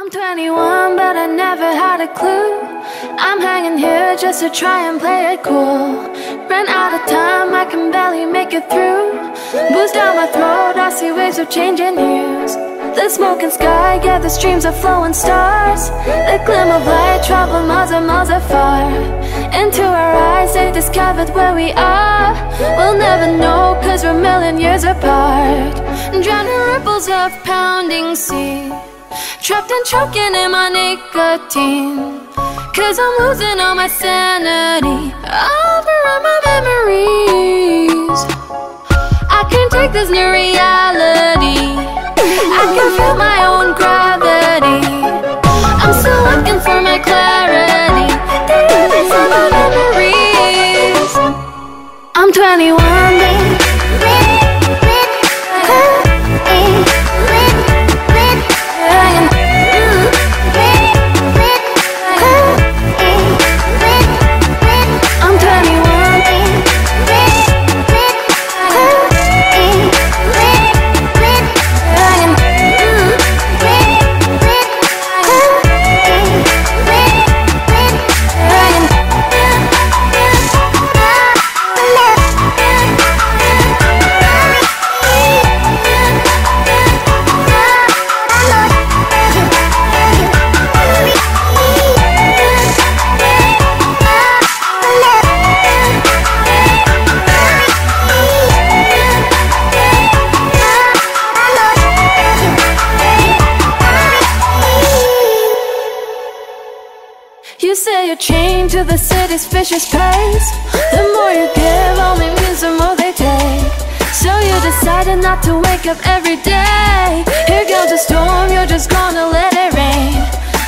I'm 21, but I never had a clue. I'm hanging here just to try and play it cool. Ran out of time, I can barely make it through. Booze down my throat, I see waves of changing hues. The smoking sky, the streams of flowing stars. The glim of light travel miles and miles afar. Into our eyes, they discovered where we are. We'll never know, cause we're million years apart. Drowning ripples of pounding sea. Trapped and choking in my nicotine. Cause I'm losing all my sanity. Over my memories. I can't take this new reality. I can feel my own gravity. I'm still looking for my clarity. These are my memories. I'm 21, babe say you're chained to the city's vicious pace. The more you give only means the more they take. So you decided not to wake up every day. Here comes a storm, you're just gonna let it rain.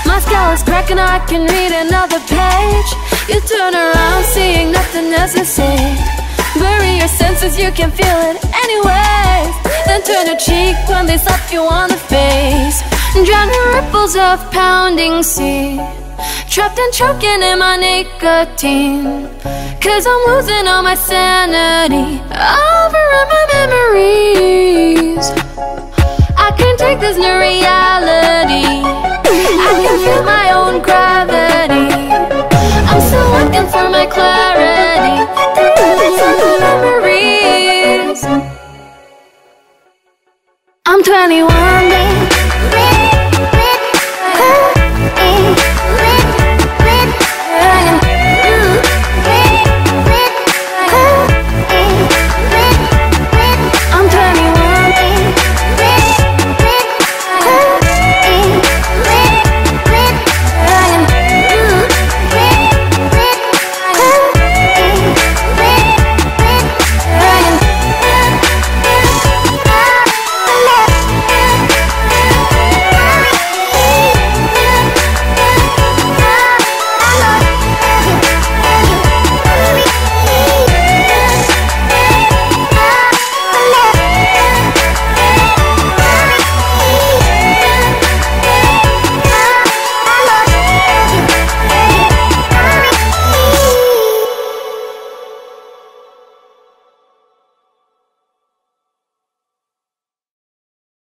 My skull is cracking, I can read another page. You turn around, seeing nothing as a say Bury your senses, you can feel it anyway. Then turn your cheek when they slap you on the face Drowning ripples of pounding sea Trapped and choking in my nicotine. Cause I'm losing all my sanity. Over in my memories. I can't take this new reality. I can feel my own gravity. I'm still looking for my clarity. It's all the memories. I'm 21 days